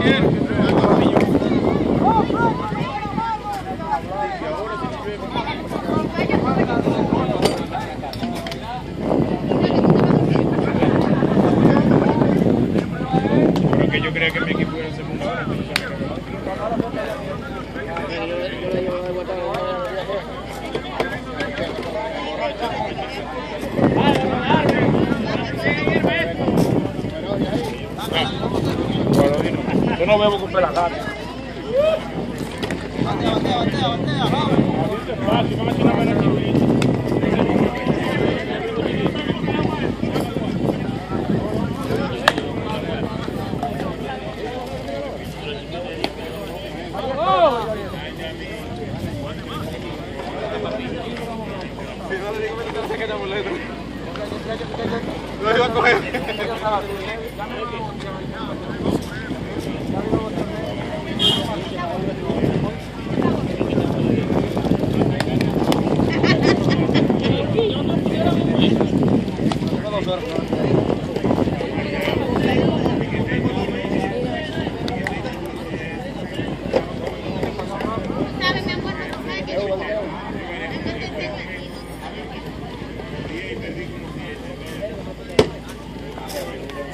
Y ahora no bebo con pelagato. Lo iba a coger.